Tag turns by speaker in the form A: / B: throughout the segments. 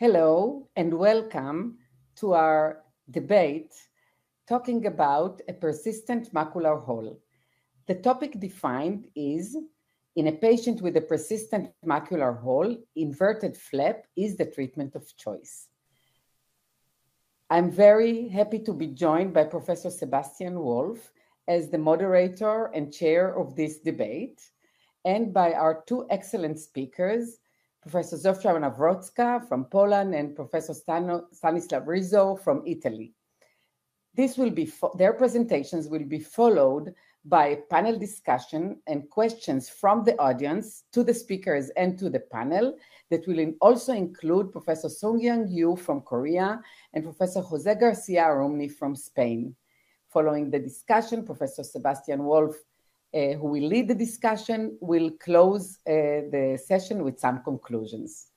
A: Hello and welcome to our debate talking about a persistent macular hole. The topic defined is in a patient with a persistent macular hole, inverted flap is the treatment of choice. I'm very happy to be joined by Professor Sebastian Wolf as the moderator and chair of this debate, and by our two excellent speakers, Professor Zofia Nawrocka from Poland and Professor Stano, Stanislao Rizzo from Italy. This will be their presentations will be followed by a panel discussion and questions from the audience to the speakers and to the panel that will also include Professor Seung Young Yu from Korea and Professor Jose Garcia Arumí from Spain. Following the discussion, Professor Sebastian Wolf who will lead the discussion, will close uh, the session with some conclusions.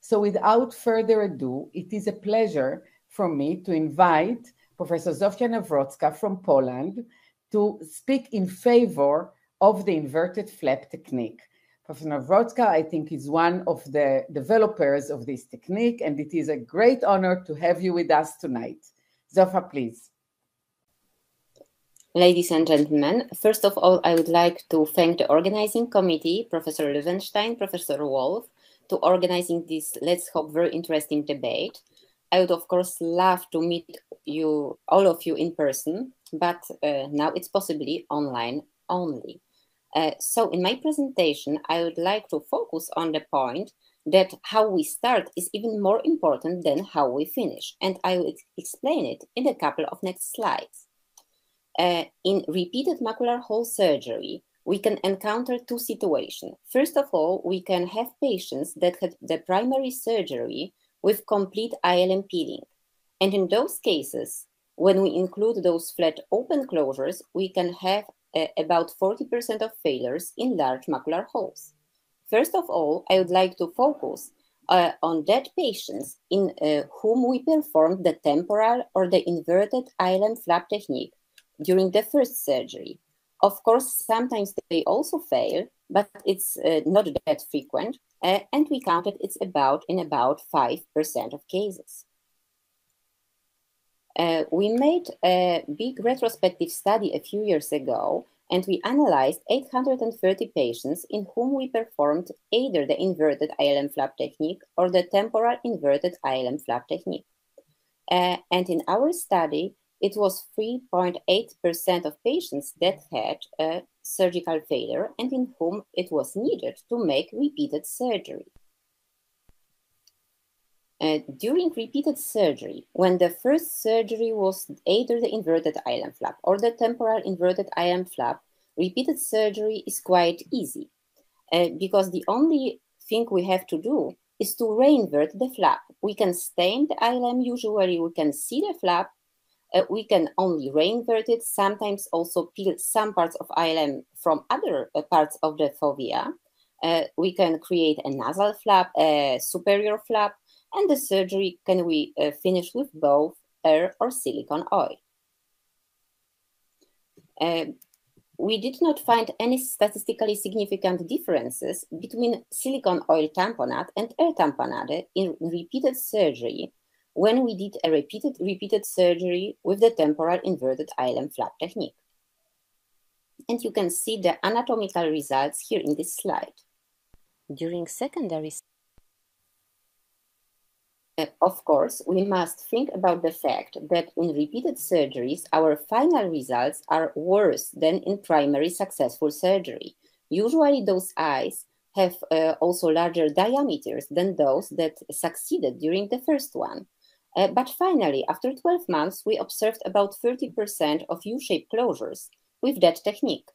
A: So without further ado, it is a pleasure for me to invite Professor Zofia Nawrocka from Poland to speak in favor of the inverted flap technique. Professor Nawrocka, I think, is one of the developers of this technique, and it is a great honor to have you with us tonight. Zofia, please.
B: Ladies and gentlemen, first of all, I would like to thank the organizing committee, Professor Loewenstein, Professor Wolf, to organizing this, let's hope, very interesting debate. I would, of course, love to meet you, all of you in person, but uh, now it's possibly online only. Uh, so in my presentation, I would like to focus on the point that how we start is even more important than how we finish. And I will explain it in a couple of next slides. Uh, in repeated macular hole surgery, we can encounter two situations. First of all, we can have patients that had the primary surgery with complete ILM peeling. And in those cases, when we include those flat open closures, we can have uh, about 40% of failures in large macular holes. First of all, I would like to focus uh, on that patients in uh, whom we performed the temporal or the inverted ILM flap technique during the first surgery. Of course, sometimes they also fail, but it's uh, not that frequent, uh, and we counted it's about in about 5% of cases. Uh, we made a big retrospective study a few years ago, and we analyzed 830 patients in whom we performed either the inverted ILM flap technique or the temporal inverted ILM flap technique. Uh, and in our study, it was 3.8% of patients that had a surgical failure and in whom it was needed to make repeated surgery. Uh, during repeated surgery, when the first surgery was either the inverted ILM flap or the temporal inverted ILM flap, repeated surgery is quite easy uh, because the only thing we have to do is to reinvert the flap. We can stain the ILM usually, we can see the flap, uh, we can only reinvert it, sometimes also peel some parts of ILM from other uh, parts of the fovea. Uh, we can create a nasal flap, a superior flap, and the surgery can we uh, finish with both air or silicone oil. Uh, we did not find any statistically significant differences between silicone oil tamponade and air tamponade in repeated surgery when we did a repeated, repeated surgery with the temporal inverted ILM flap technique. And you can see the anatomical results here in this slide. During secondary uh, of course, we must think about the fact that in repeated surgeries, our final results are worse than in primary successful surgery. Usually, those eyes have uh, also larger diameters than those that succeeded during the first one. Uh, but finally, after 12 months, we observed about 30% of U-shaped closures with that technique.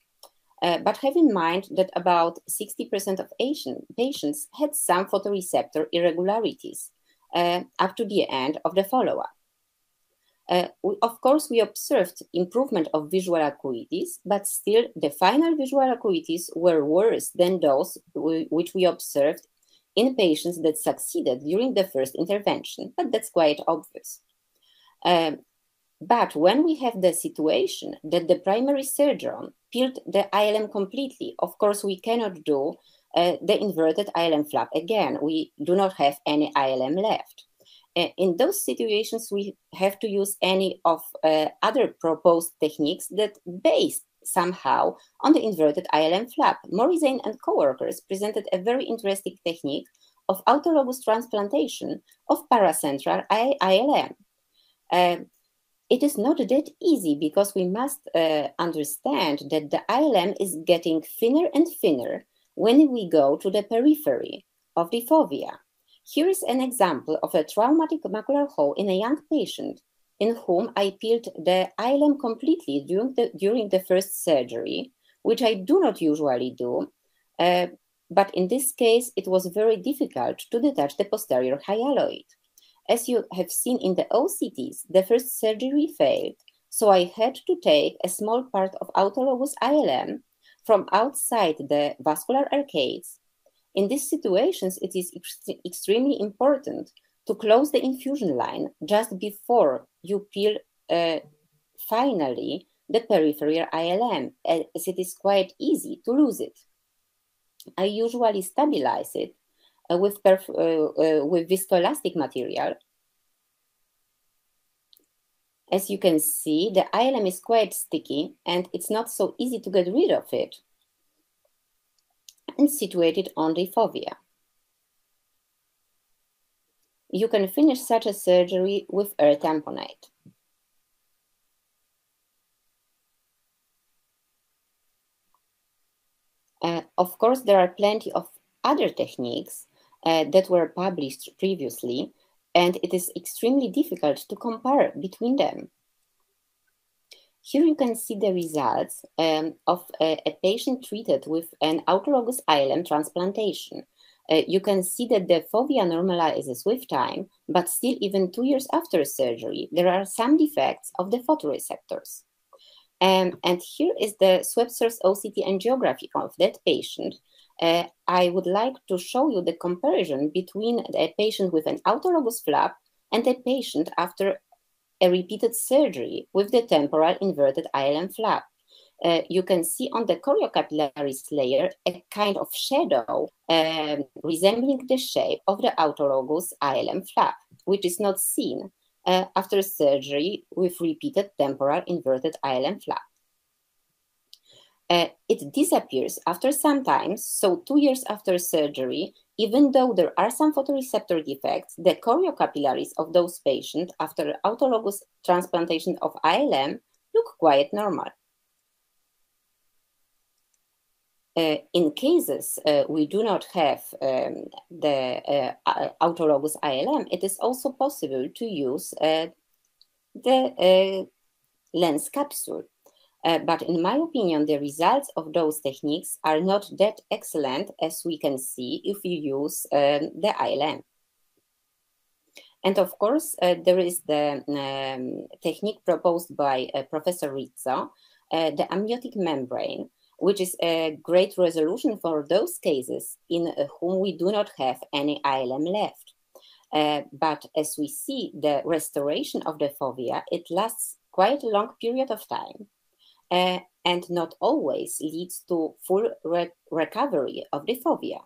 B: Uh, but have in mind that about 60% of Asian patients had some photoreceptor irregularities uh, up to the end of the follow-up. Of course, we observed improvement of visual acuities, but still the final visual acuities were worse than those which we observed in patients that succeeded during the first intervention, but that's quite obvious. Um, but when we have the situation that the primary surgeon peeled the ILM completely, of course, we cannot do uh, the inverted ILM flap again. We do not have any ILM left. Uh, in those situations, we have to use any of uh, other proposed techniques that based somehow on the inverted ILM flap. Morizane and co-workers presented a very interesting technique of autologous transplantation of paracentral ILM. Uh, it is not that easy because we must uh, understand that the ILM is getting thinner and thinner when we go to the periphery of the fovea. Here is an example of a traumatic macular hole in a young patient in whom I peeled the ILM completely during the, during the first surgery, which I do not usually do. Uh, but in this case, it was very difficult to detach the posterior hyaloid. As you have seen in the OCTs, the first surgery failed, so I had to take a small part of autologous ILM from outside the vascular arcades. In these situations, it is ex extremely important to close the infusion line just before you peel uh, finally the peripheral ILM, as it is quite easy to lose it. I usually stabilize it uh, with, uh, uh, with viscoelastic material. As you can see, the ILM is quite sticky and it's not so easy to get rid of it and situated on the fovea. You can finish such a surgery with a tamponade. Uh, of course, there are plenty of other techniques uh, that were published previously, and it is extremely difficult to compare between them. Here you can see the results um, of a, a, patient treated with an autologous ILM transplantation. Uh, you can see that the fovea normalizes with time, but still even two years after surgery, there are some defects of the photoreceptors. Um, and here is the swept-source OCT angiography of that patient. Uh, I would like to show you the comparison between a patient with an autologous flap and a patient after a repeated surgery with the temporal inverted ILM flap. Uh, you can see on the choriocapillaris layer a kind of shadow um, resembling the shape of the autologous ILM flap, which is not seen uh, after surgery with repeated temporal inverted ILM flap. Uh, it disappears after some time, so two years after surgery, even though there are some photoreceptor defects, the choriocapillaris of those patients after autologous transplantation of ILM look quite normal. Uh, in cases uh, we do not have um, the uh, autologous ILM, it is also possible to use uh, the uh, lens capsule. Uh, but in my opinion, the results of those techniques are not that excellent as we can see if you use um, the ILM. And of course, there is the um, technique proposed by Professor Rizzo, the amniotic membrane, which is a great resolution for those cases in uh, whom we do not have any ILM left. Uh, but as we see the restoration of the fovea, it lasts quite a long period of time uh, and not always leads to full re recovery of the fovea.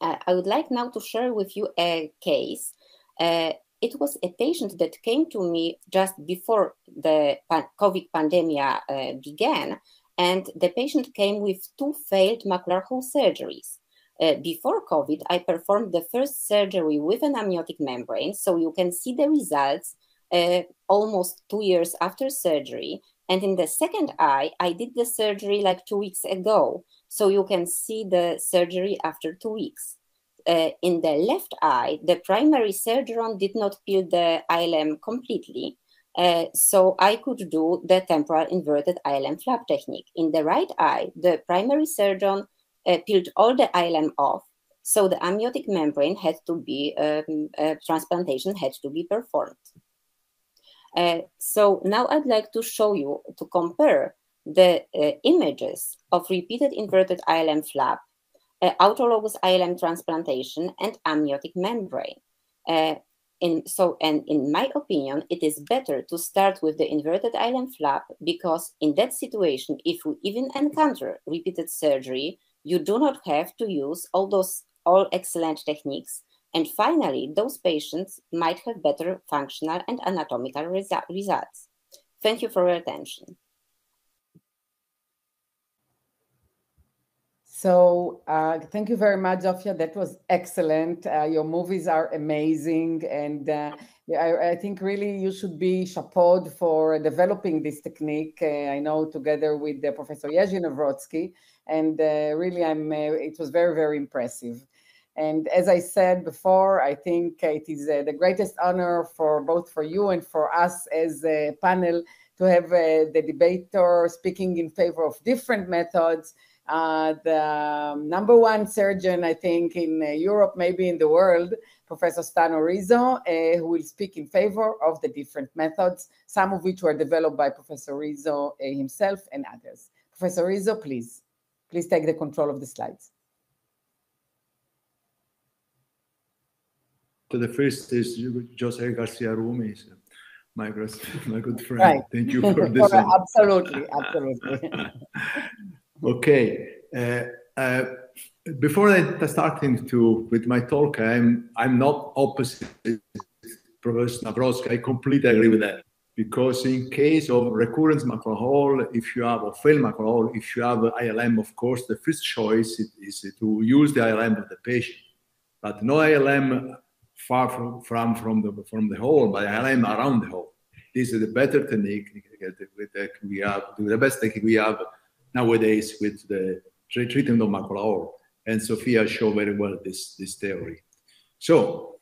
B: Uh, I would like now to share with you a case. Uh, it was a patient that came to me just before the COVID pandemic uh, began and the patient came with two failed macular hole surgeries. Uh, before COVID, I performed the first surgery with an amniotic membrane, so you can see the results uh, almost two years after surgery. And in the second eye, I did the surgery like two weeks ago, so you can see the surgery after two weeks. Uh, in the left eye, the primary surgeon did not peel the ILM completely, uh, so I could do the temporal inverted ILM flap technique. In the right eye, the primary surgeon uh, peeled all the ILM off, so the amniotic membrane had to be, um, uh, transplantation had to be performed. Uh, so now I'd like to show you, to compare the uh, images of repeated inverted ILM flap, autologous ILM transplantation, and amniotic membrane in, so, and in my opinion, it is better to start with the inverted ILM flap because in that situation, if we even encounter repeated surgery, you do not have to use all those all excellent techniques And finally, those patients might have better functional and anatomical resu results. Thank you for your attention.
A: So uh, thank you very much, Zofia. That was excellent. Uh, your movies are amazing, and uh, I, I, think really you should be chapeaued for developing this technique. Uh, I know together with Professor Jerzy Nawrocki, and uh, really, I'm. Uh, it was very, very impressive. And as I said before, I think it is the greatest honor for both for you and for us as a panel to have the debater speaking in favor of different methods uh, the um, number one surgeon, I think, in uh, Europe, maybe in the world, Professor Stano Rizzo, uh, who will speak in favor of the different methods, some of which were developed by Professor Rizzo uh, himself and others. Professor Rizzo, please, please take the control of the slides.
C: So the first is Jose Garcia Arumí, my, my good friend. Right. Thank you for this.
A: absolutely, absolutely.
C: Okay. Uh, uh, before I starting to with my talk, I'm I'm not opposite Professor Nawrocki. I completely agree with that because in case of recurrent macrohole, if you have a failed macrohole, if you have ILM, of course, the first choice is to use the ILM of the patient, but no ILM far from from from the from the hole, but ILM around the hole. This is the better technique we have, the best technique we have nowadays with the treatment of macrohole. And Zofia showed very well this, this theory. So,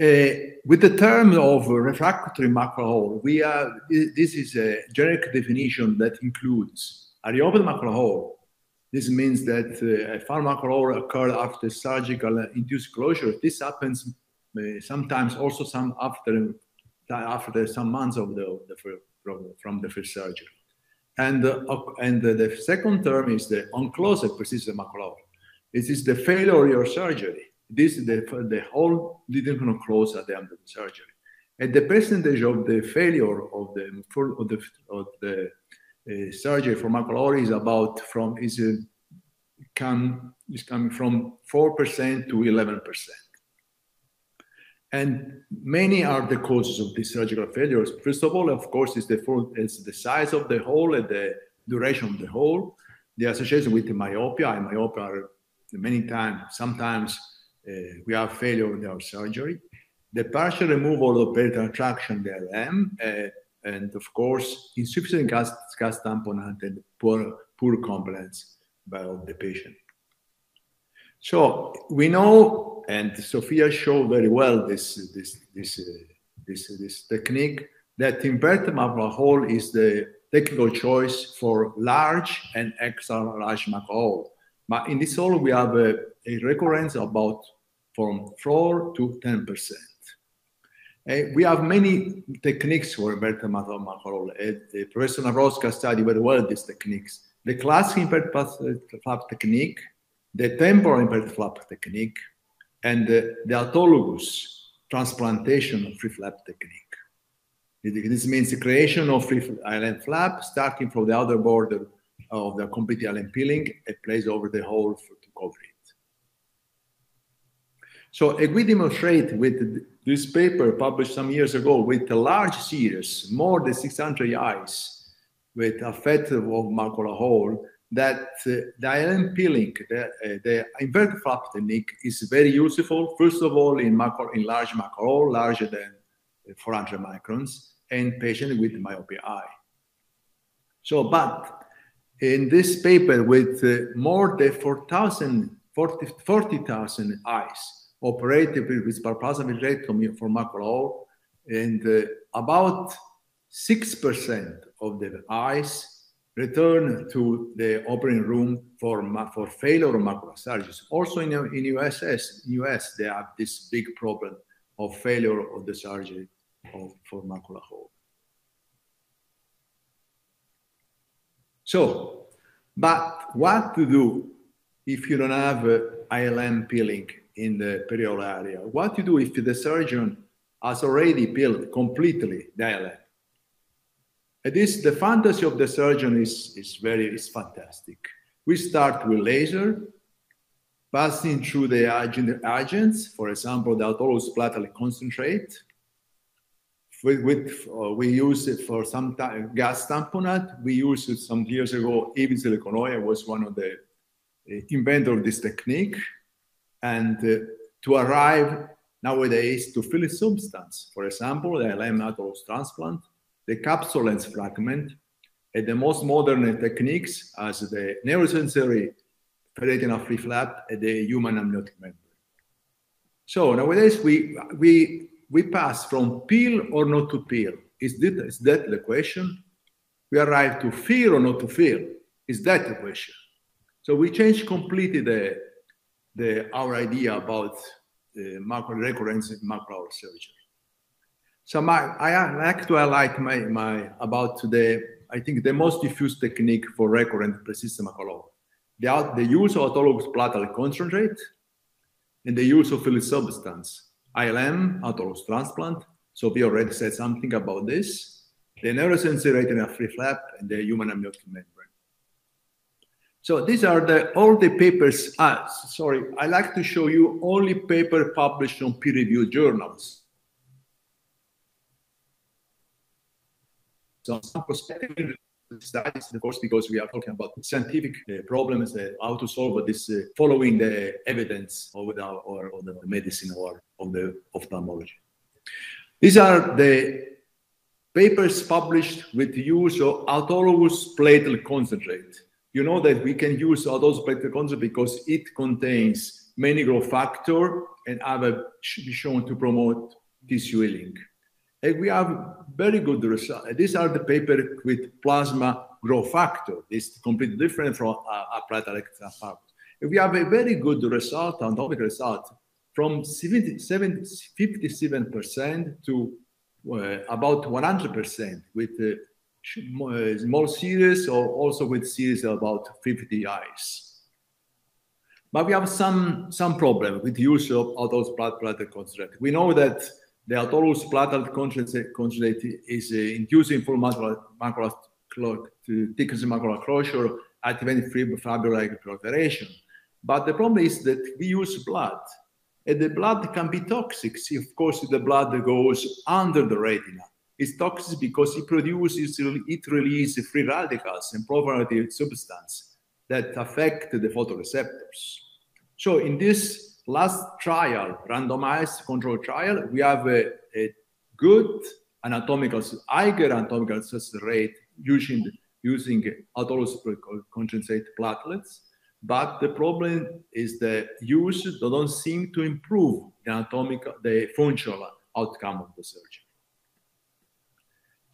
C: uh, with the term of refractory macrohole, we are, this is a generic definition that includes a reopened macrohole. This means that uh, a found macrohole occurred after surgical induced closure. This happens uh, sometimes also some after, after some months of the, the from, from the first surgery. And, uh, and the second term is the unclosed persistent macrohole. It is the failure of your surgery. This is the, the hole didn't close at the end of the surgery. And the percentage of the failure of the, of the, of the uh, surgery for macrohole is about from, is, uh, come, is coming from 4% to 11%. And many are the causes of these surgical failures. First of all, of course, is the, the size of the hole and the duration of the hole. The association with the myopia, and myopia are many times, sometimes uh, we have failure in our surgery. The partial removal of peritonal traction, the LM, uh, and of course, insufficient gas, gas tamponade and poor, poor compliance by the patient. So we know, and Zofia showed very well this this this uh, this, this technique that inverted macrohole is the technical choice for large and extra large macrohole. But in this hole, we have a, a recurrence about from 4 to 10 percent. Uh, we have many techniques for inverted macrohole. Uh, Professor Nawrocki studied very well these techniques. The classic inverted flap technique the temporal inverted flap technique, and the, the autologous transplantation of free flap technique. This means the creation of free ILM flap starting from the outer border of the complete ILM peeling and placed over the hole for, to cover it. So we demonstrate with this paper published some years ago with a large series, more than 600 eyes, with a affected of macula hole, that uh, the ILM peeling, the, uh, the inverted flap technique is very useful, first of all, in, macro, in large macro, larger than 400 microns, and patient with myopia eye. So, but in this paper with uh, more than 4,000, 40,000 40, eyes operated with pars plana vitrectomy for macro, and uh, about 6% of the eyes return to the operating room for, for failure of macular surgeries. Also in, in USS, US, they have this big problem of failure of the surgery of, for macula hole. So, but what to do if you don't have ILM peeling in the perioral area? What to do if the surgeon has already peeled completely the ILM? This the fantasy of the surgeon is, is very is fantastic. We start with laser, passing through the agent agents, for example, the autologous platelet concentrate. With, with uh, we use it for some time, gas tamponade. We used it some years ago. Even Siliconoia was one of the uh, inventor of this technique. And uh, to arrive nowadays to fill a substance, for example, the LM autologous transplant, the capsule lens fragment, and the most modern techniques as the neurosensory retinal free flap and the human amniotic membrane. So nowadays we we we pass from pill or not to pill. Is that, is that the question? We arrive to feel or not to feel. Is that the question? So we change completely the, the our idea about the macro recurrence in macro surgery. So my, I like to highlight my, my about the I think the most diffuse technique for recurrent persistent macular the, the use of autologous platelet concentrate and the use of fluid substance, ILM, autologous transplant. So we already said something about this. The neurosensory retinal free flap and the human amniotic membrane. So these are the all the papers. Ah, sorry, I like to show you only paper published on peer-reviewed journals. So some prospective studies, of course, because we are talking about scientific uh, problems, uh, how to solve this, uh, following the evidence of the, or, or the medicine or of the ophthalmology. These are the papers published with use of autologous platelet concentrate. You know that we can use autologous platelet concentrate because it contains many growth factor and other should be shown to promote tissue healing. And we have very good results. These are the paper with plasma growth factor. It's completely different from a, a platelet factor. We have a very good result, anatomic result, from 57% to uh, about 100% with uh, small series or also with series about 50 eyes. But we have some, some problem with the use of those blood platelet concentrate. We know that the autologous platelet conjugate is uh, inducing full macular, macular to thickness macular closure, activating fibrotic proliferation. But the problem is that we use blood, and the blood can be toxic. See, of course, the blood goes under the retina. It's toxic because it produces, it releases free radicals and proliferative substance that affect the photoreceptors. So in this last trial, randomized control trial, we have a, a good anatomical, higher anatomical success rate using, using autologous concentrate platelets. But the problem is the use don't seem to improve the anatomical, the functional outcome of the surgery.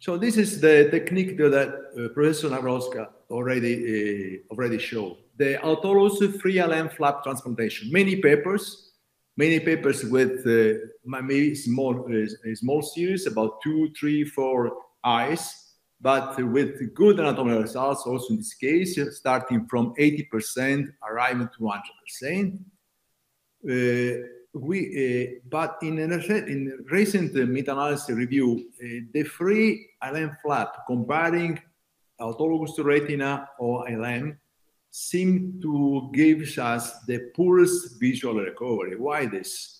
C: So this is the technique that uh, Professor Nawrocka already uh, already showed the autologous free LM flap transplantation. Many papers, many papers with uh, maybe small, uh, small series, about two, three, four eyes, but with good anatomical results also in this case, starting from 80%, arriving to 100%. Uh, we, uh, but in, in recent meta-analysis review, uh, the free LM flap comparing autologous retina or LM seem to give us the poorest visual recovery. Why this?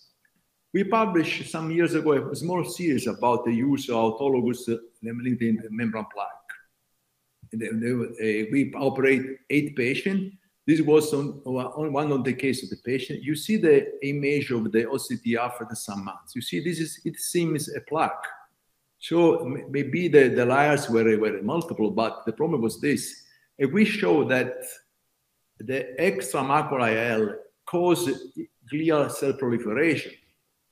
C: We published some years ago a small series about the use of autologous membrane plaque. we operate eight patients. This was on, on one of the cases of the patient. You see the image of the OCT after some months. You see, this is it seems a plaque. So maybe the, the layers were, were multiple, but the problem was this. If we show that the extramacular IL cause glial cell proliferation.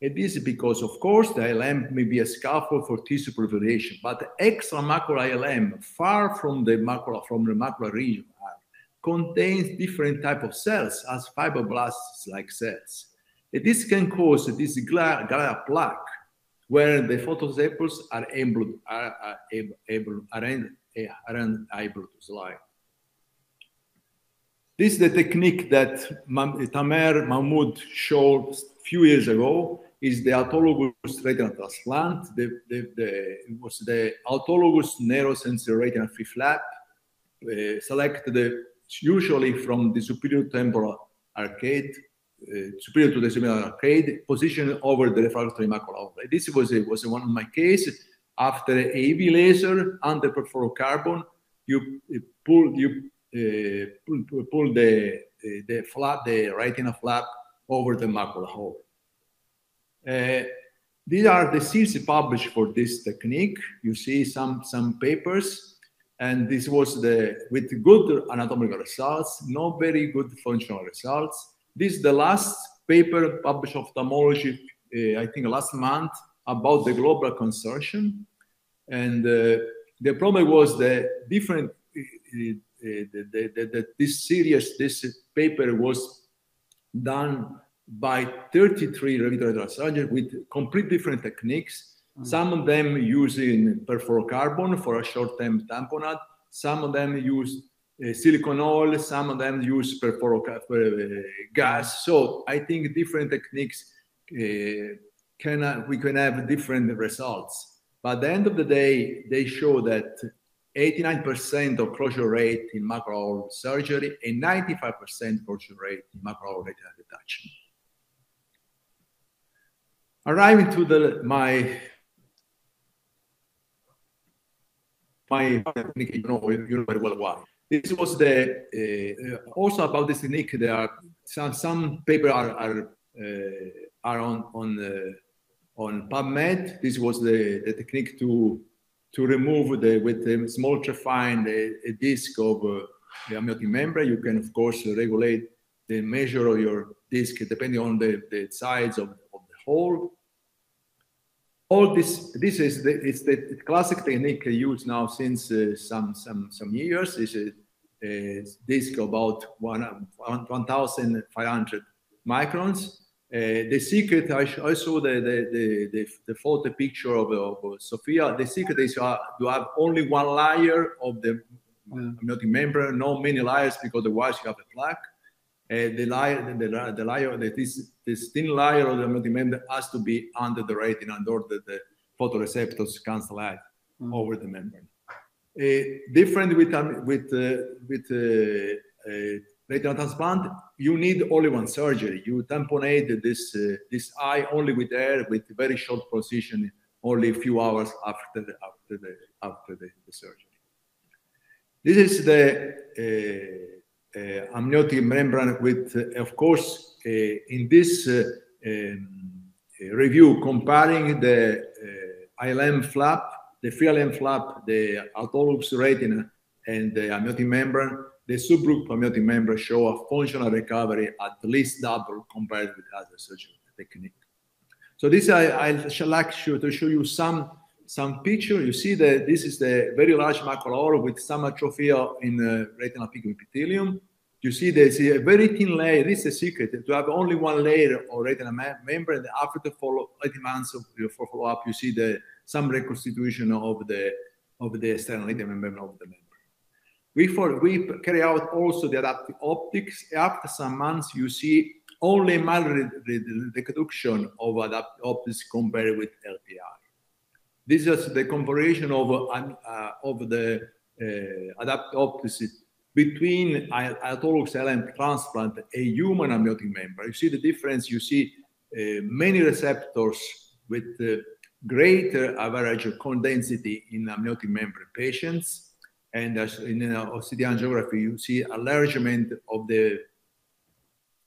C: And this is because, of course, the ILM may be a scaffold for tissue proliferation, but the extramacular ILM, far from the macula, from the macular region, contains different type of cells as fibroblasts-like cells. And this can cause this glial plaque, where the photoreceptors are able, are, are able, able, are, are to slide. This is the technique that Tamer Mahmoud showed a few years ago. Is the autologous retinal transplant. The, the, the, it was the autologous neurosensory retinal free flap, uh, selected usually from the superior temporal arcade superior to the semilunar arcade, positioned over the refractory macula. This was was one of my cases. After AV laser under perfluorocarbon, you pull you pull, pull the the flap, the retina flap over the macula hole. Uh, these are the series published for this technique. You see some some papers, and this was the with good anatomical results, not very good functional results. This is the last paper published ophthalmology, uh, I think last month, about the global consortium, and uh, the problem was the different. Uh, the, the, the, this series, this paper was done by 33 vitreoretinal surgeons with complete different techniques. Some of them using perfluorocarbon for a short-term tamponade. Some of them use uh, silicone oil. Some of them use perfluorocarbon uh, gas. So I think different techniques uh, can uh, we can have different results. But at the end of the day, they show that 89% of closure rate in macro surgery and 95% closure rate in macro retinal detachment. Arriving to the my my technique, you know, you know very well why. This was the uh, also about this technique. There are some some paper are are, uh, are on on uh, on PubMed. This was the, the technique to to remove the with the small trephine a, a disc of uh, the amniotic membrane. You can of course regulate the measure of your disc depending on the, the size of, of the hole. All this this is the it's the classic technique used now since uh, some some some years. It's a, a disc about one 1,500 microns uh, the secret, I, I saw the, the, the, the, the photo picture of, of Zofia. The secret is uh, to have only one layer of the amniotic membrane, no many layers because otherwise you have a plaque. Uh, the layer, the, the layer, this, this thin layer of the membrane has to be under the retina in order that the photoreceptors cancel out mm. over the membrane. Uh, different with um, with uh, with uh, retinal transplant, you need only one surgery. You tamponade this uh, this eye only with air with very short position, only a few hours after the, after the after the, the surgery. This is the uh, uh, amniotic membrane with, uh, of course, uh, in this uh, um, review comparing the ILM flap, the free ILM flap, the autologous retina, and the amniotic membrane the subgroup amniotic membrane show a functional recovery at least double compared with other surgical technique. So this I, I shall like to show you some some picture. You see that this is the very large macula with some atrophy in uh, the retinal pigment epithelium. You see there's a very thin layer. This is a secret to have only one layer of retinal membrane. After the follow 18 months of for follow up, you see the some reconstitution of the of the external membrane of the membrane. We, for, we carry out also the adaptive optics. After some months, you see only mild reduction of adaptive optics compared with LPI. This is the comparison of, uh, of the uh, adaptive optics between autologous LM transplant a human amniotic membrane. You see the difference. You see uh, many receptors with uh, greater average cone density in amniotic membrane patients and as in uh, OCT angiography, you see enlargement of the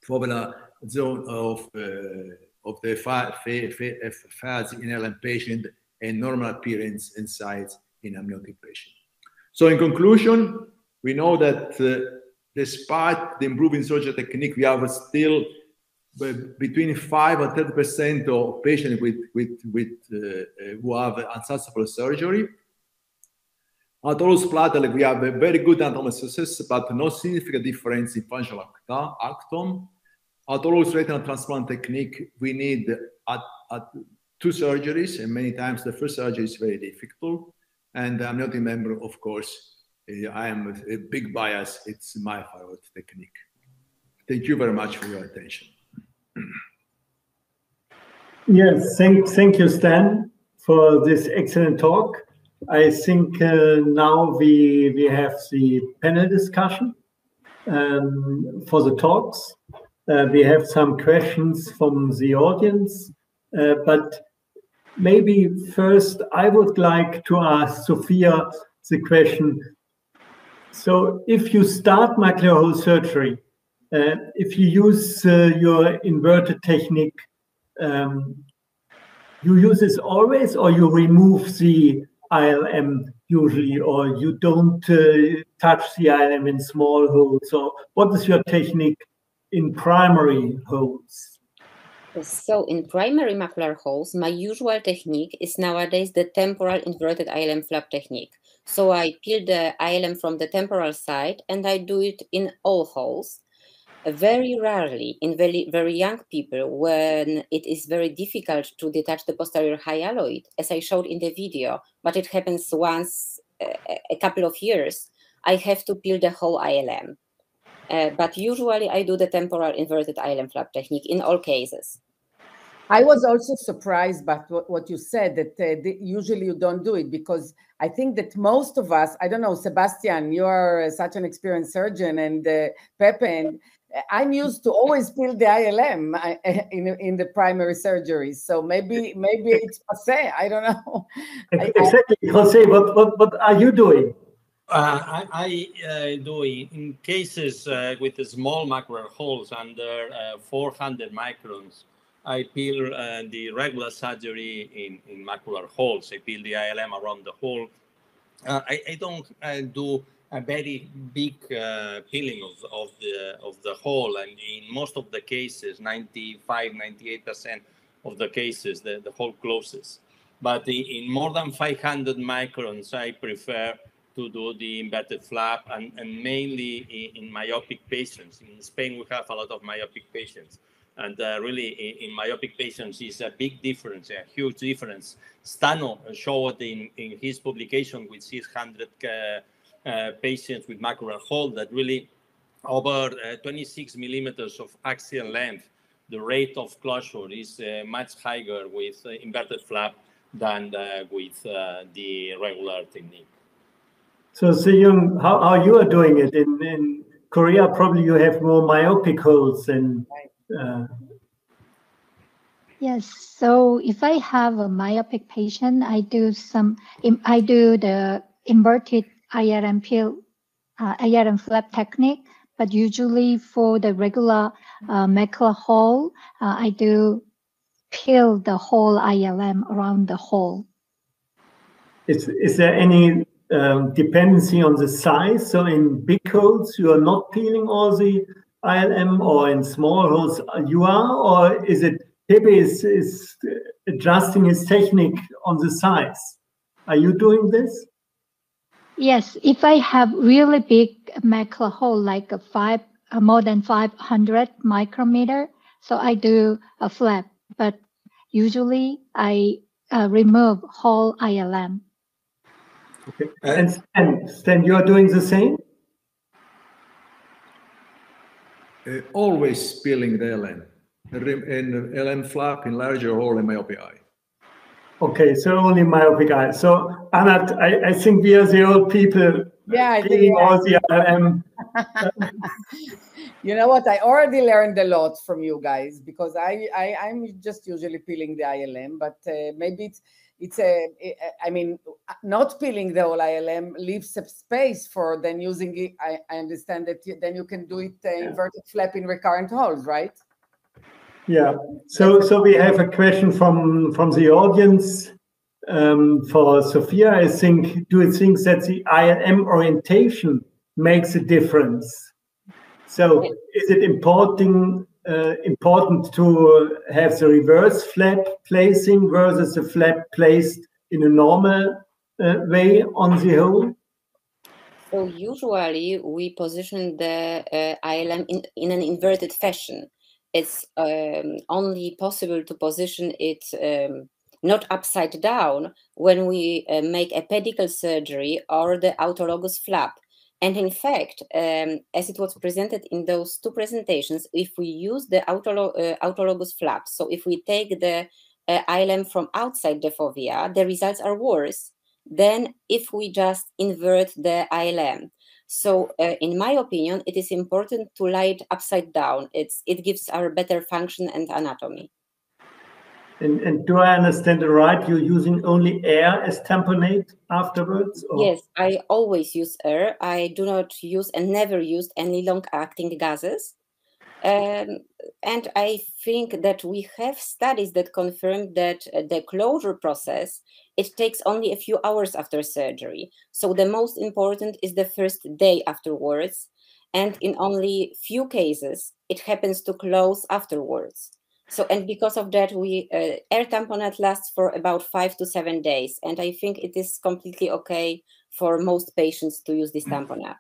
C: foveolar zone of, uh, of the FAZ in LM patient and normal appearance and size in amniotic patient. So in conclusion, we know that uh, despite the improving surgical technique, we have still between 5 and 30 percent of patients with, with, with, uh, uh who have unsuccessful surgery Autologous platelet, we have a very good anatomical success, but no significant difference in functional outcome. Autologous retinal transplant technique, we need at, at two surgeries, and many times the first surgery is very difficult. And I'm not a member, of course, eh, I am a big bias. It's my favorite technique. Thank you very much for your attention.
D: Yes, thank, thank you, Stan, for this excellent talk. I think uh, now we we have the panel discussion um, for the talks. uh, we have some questions from the audience. Uh, but maybe first, I would like to ask Zofia the question. So, if you start macular hole surgery, uh, if you use uh, your inverted technique, um, you use this always, or you remove the ILM usually, or you don't uh, touch the ILM in small holes. So, what is your technique in primary holes?
B: So in primary macular holes, my usual technique is nowadays the temporal inverted ILM flap technique. So I peel the ILM from the temporal side and I do it in all holes. Very rarely in very, very young people when it is very difficult to detach the posterior hyaloid, as I showed in the video, but it happens once eh, eh, a couple of years, I have to peel the whole ILM. Uh, but usually I do the temporal inverted ILM flap technique in all cases.
A: I was also surprised by what, what you said that uh, the, usually you don't do it because I think that most of us, I don't know, Sebastian, you are such an experienced surgeon, and uh, Pepe, and I'm used to always peel the ILM in in the primary surgeries. So maybe maybe it's passe. I don't know.
D: Exactly, Jose. What what what are you doing?
E: Uh, I, I uh, do in, cases uh, with small macular holes under uh, 400 microns. I peel uh, the regular surgery in, in macular holes. I peel the ILM around the hole. Uh, I, I, don't do a very big peeling of, of the of the hole, and in most of the cases, 95, 98 percent of the cases, the, the hole closes. But in more than 500 microns, I prefer to do the inverted flap and, and mainly in, in, myopic patients. In Spain, we have a lot of myopic patients. And uh, really, in, in, myopic patients, is a big difference, a huge difference. Stano showed in, in his publication with 600 uh, uh, patients with macular hole that really over uh, 26 millimeters of axial length, the rate of closure is uh, much higher with uh, inverted flap than with the regular technique.
D: So, Seung, how, how you are doing it in, in Korea? Probably you have more myopic holes and. Uh...
F: Yes. So if I have a myopic patient, I do some. I do the inverted IRM peel, uh, IRM flap technique. But usually for the regular uh, macular hole, uh, I do peel the whole ILM around the hole.
D: Is, is there any um, dependency on the size. So in big holes, you are not peeling all the ILM, or in small holes, you are, or is it Pepe is, is adjusting his technique on the size? Are you doing this?
F: Yes, if I have really big macular hole, like a five, uh, more than 500 micrometer, so I do a flap, but usually I uh, remove whole ILM.
D: Okay. And Stan, Stan, you are doing the same?
C: Uh, always spilling the LN. And LN flap in larger hole in myopic eye.
D: Okay, so only myopic eye. So Anat, I, I think we are the old people
A: yeah, I think,
D: all the LM.
A: you know what? I already learned a lot from you guys because I, I I'm just usually peeling the ILM, but uh, maybe it's it's a i mean not peeling the whole ilm leaves a space for then using it i, I understand that you, then you can do it uh, inverted flap in recurrent holes right?
D: Yeah. So so we have a question from from the audience um, for sophia. I think do you think that the ilm orientation makes a difference? So is it important uh, important to have the reverse flap placing versus the flap placed in a normal uh, way on the hole?
B: So usually we position the uh, ILM in, in an inverted fashion. It's um, only possible to position it um, not upside down when we uh, make a pedicle surgery or the autologous flap. And in fact, um, as it was presented in those two presentations, if we use the autolo uh, autologous flaps, so if we take the uh, ILM from outside the fovea, the results are worse than if we just invert the ILM. So, uh, in my opinion, it is important to lie it upside down. It's it gives our better function and anatomy.
D: And, and do I understand it right? You're using only air as tamponade afterwards?
B: Or? Yes, I always use air. I do not use and never used any long-acting gases. Um, and I think that we have studies that confirm that uh, the closure process it takes only a few hours after surgery. So the most important is the first day afterwards, and in only few cases it happens to close afterwards. So and because of that, we uh, air tamponade lasts for about five to seven days, and I think it is completely okay for most patients to use this tamponade.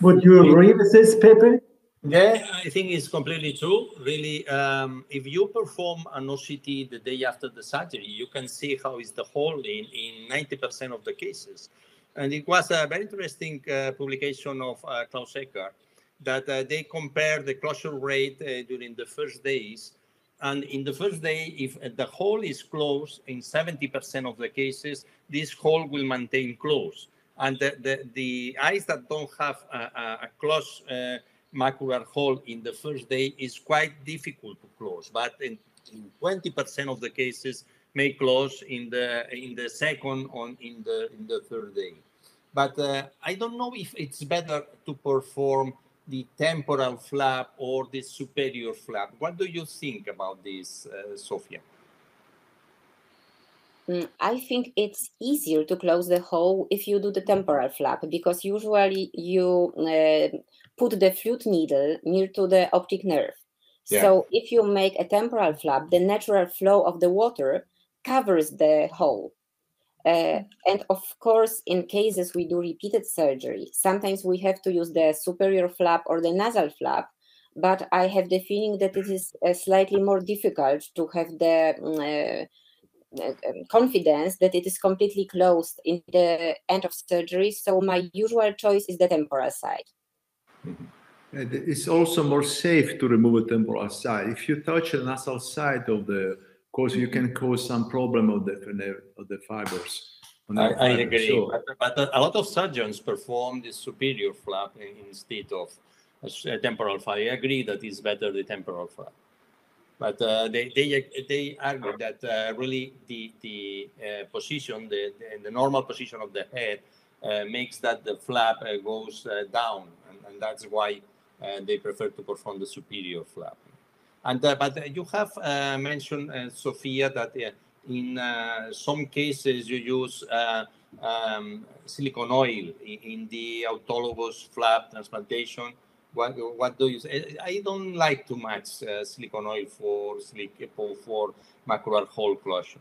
D: Would you agree with this, Pepe?
E: Yeah, I think it's completely true. Really, um, if you perform an OCT the day after the surgery, you can see how is the hole in in 90% of the cases. And it was a very interesting uh, publication of uh, Claus Eckardt that uh, they compare the closure rate uh, during the first days. And in the first day, if the hole is closed in 70% of the cases, this hole will maintain closed. And the, the, the eyes that don't have a, a, a close uh, macular hole in the first day is quite difficult to close, but in, 20% of the cases may close in the in the second on in the in the third day. But uh, I don't know if it's better to perform the temporal flap or the superior flap. What do you think about this, uh, Sofia?
B: Mm, I think it's easier to close the hole if you do the temporal flap because usually you uh, put the flute needle near to the optic nerve. Yeah. So if you make a temporal flap, the natural flow of the water covers the hole. Uh, and of course, in cases we do repeated surgery, sometimes we have to use the superior flap or the nasal flap. But I have the feeling that it is uh, slightly more difficult to have the mm, uh, uh, um, confidence that it is completely closed in the end of surgery. So my usual choice is the temporal side.
C: It's also more safe to remove a temporal side. If you touch the nasal side of the course, you can cause some problem of the of the fibers.
E: I, I agree, so, but, but, a lot of surgeons perform the superior flap instead of a temporal flap. I agree that it's better the temporal flap, but uh, they they they argue that uh, really the the uh, position, the, the, the normal position of the head, uh, makes that the flap uh, goes uh, down and that's why uh, they prefer to perform the superior flap. And uh, but you have uh, mentioned, Sophia, that in some cases you use um, silicone oil in, the autologous flap transplantation. What, what do you say? I don't like too much uh, silicone oil for for macular hole closure.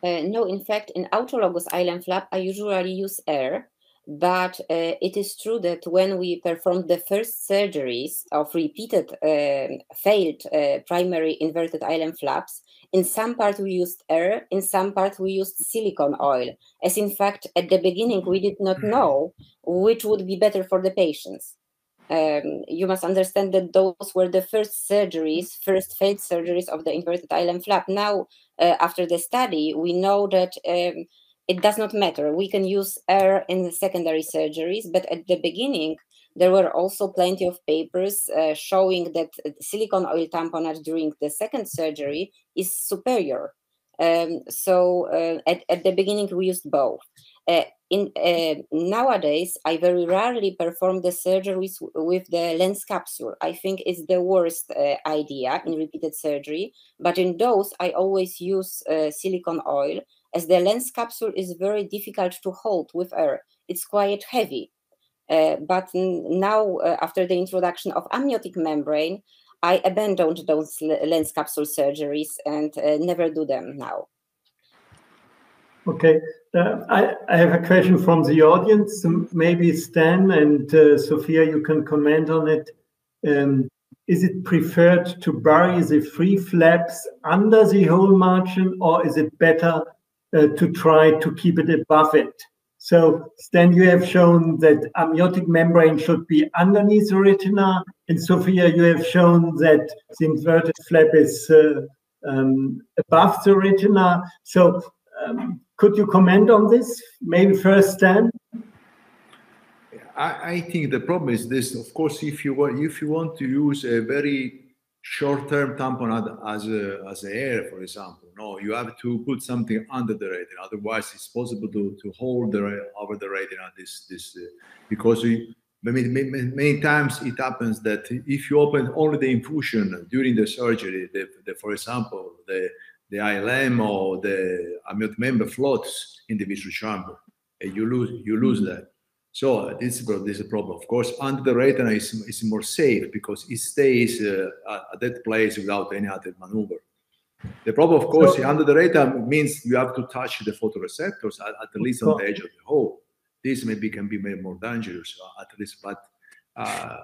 B: Uh, no, in fact, in autologous ILM flap, I usually use air but uh, it is true that when we performed the first surgeries of repeated uh, failed uh, primary inverted ILM flaps, in some part we used air, in some part we used silicone oil, as in fact at the beginning we did not mm-hmm. know which would be better for the patients. Um, you must understand that those were the first surgeries, first failed surgeries of the inverted ILM flap. Now, uh, after the study, we know that um, it does not matter. We can use air in the secondary surgeries, but at the beginning, there were also plenty of papers uh, showing that silicone oil tamponade during the second surgery is superior. Um, so uh, at, at the beginning, we used both. Uh, in uh, nowadays, I very rarely perform the surgeries with the lens capsule. I think it's the worst uh, idea in repeated surgery. But in those, I always use uh, silicone oil as the lens capsule is very difficult to hold with air. It's quite heavy. Uh, but now, uh, after the introduction of amniotic membrane, I abandoned those lens capsule surgeries and uh, never do them now.
D: Okay, uh, I, I, have a question from the audience. Maybe Stan and uh, Sophia, you can comment on it. Um, is it preferred to bury the free flaps under the hole margin, or is it better uh, to try to keep it above it. So Stan, you have shown that amniotic membrane should be underneath the retina. And Sophia, you have shown that the inverted flap is uh, um, above the retina. So um, could you comment on this? Maybe first, Stan?
C: I, I think the problem is this. Of course, if you want, if you want to use a very short-term tampon as a, as a hair, for example, no, you have to put something under the retina. Otherwise, it's possible to, to hold the over the retina this this uh, because we, many, many, times it happens that if you open only the infusion during the surgery, the, the, for example, the the ILM or the amniotic member floats in the vitreous chamber, and you lose you lose that. So this, this is a problem. Of course, under the retina is, is more safe because it stays uh, at that place without any other maneuver. The problem, of course, so, under the retina means you have to touch the photoreceptors at, at least on the edge of the hole. This maybe can be made more dangerous, uh, at least, but uh,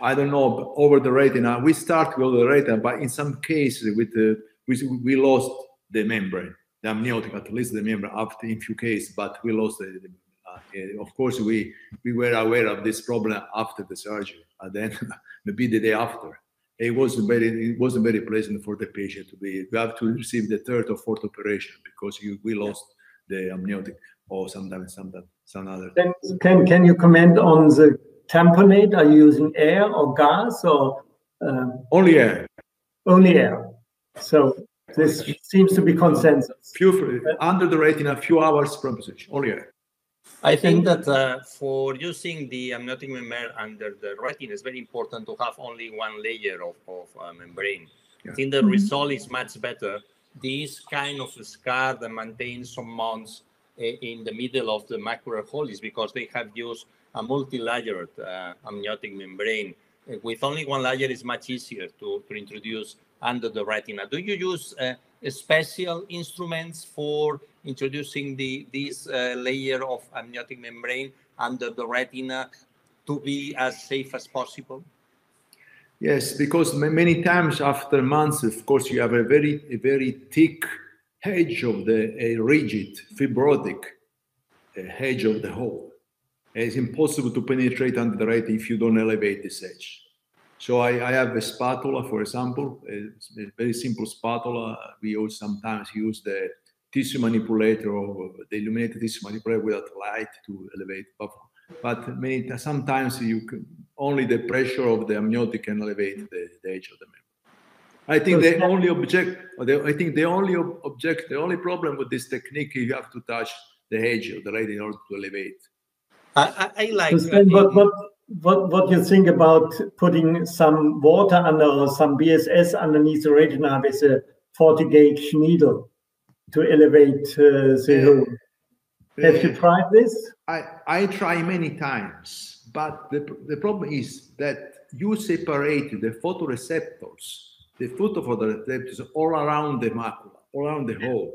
C: I don't know. Over the retina, we start with the retina, but in some cases, with the, we, we lost the membrane, the amniotic, at least the membrane after in few cases, but we lost the, the uh, of course, we we were aware of this problem after the surgery, and then maybe the day after. It wasn't very it wasn't very pleasant for the patient to be. You have to receive the third or fourth operation because you we lost the amniotic or sometimes some some other.
D: Can can can you comment on the tamponade? Are you using air or gas or
C: um, only air?
D: Only air. So this seems to be consensus.
C: Few under the retina, few hours from position. Only air.
E: I think that uh, for using the amniotic membrane under the retina, it's very important to have only one layer of, of uh, membrane. Yeah. I think the mm-hmm. result is much better. This kind of scar that maintains some months uh, in the middle of the macular hole is because they have used a multi-layered uh, amniotic membrane. Uh, with only one layer, it's much easier to, to introduce under the retina. Do you use uh, special instruments for introducing the this uh, layer of amniotic membrane under the retina to be as safe as possible?
C: Yes, because many times after months, of course, you have a very a very thick edge of the a rigid fibrotic edge of the hole. It's impossible to penetrate under the retina if you don't elevate this edge. So I, I, have a spatula, for example, a, a, very simple spatula. We use sometimes use the tissue manipulator or the illuminated tissue manipulator without light to elevate. But, but many sometimes you can, only the pressure of the amniotic can elevate the, the edge of the membrane. I think the only object, I think the only object, the only problem with this technique, is you have to touch the edge of the retina in order to elevate.
E: I, I, I like.
D: But, but, what what you think about putting some water under or some BSS underneath the retina with a 40 gauge needle to elevate uh, the hole? Uh, Have you tried this?
C: I, I try many times, but the, the problem is that you separate the photoreceptors, the photoreceptors all around the macula, all around the hole.